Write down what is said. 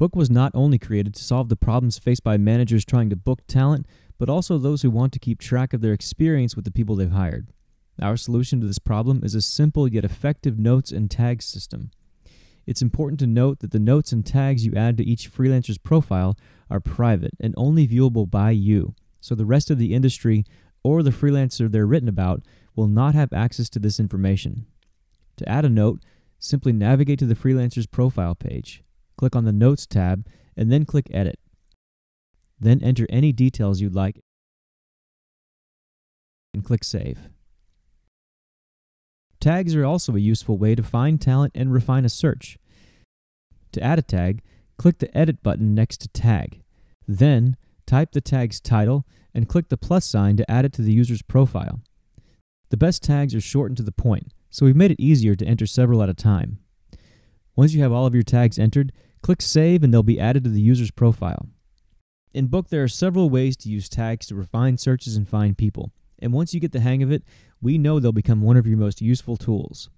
BOOQ was not only created to solve the problems faced by managers trying to book talent, but also those who want to keep track of their experience with the people they've hired. Our solution to this problem is a simple yet effective notes and tags system. It's important to note that the notes and tags you add to each freelancer's profile are private and only viewable by you, so the rest of the industry or the freelancer they're written about will not have access to this information. To add a note, simply navigate to the freelancer's profile page, click on the Notes tab, and then click Edit. Then enter any details you'd like and click Save. Tags are also a useful way to find talent and refine a search. To add a tag, click the Edit button next to Tag. Then, type the tag's title and click the plus sign to add it to the user's profile. The best tags are shortened to the point, so we've made it easier to enter several at a time. Once you have all of your tags entered, click Save and they'll be added to the user's profile. In BOOQ, there are several ways to use tags to refine searches and find people, and once you get the hang of it, we know they'll become one of your most useful tools.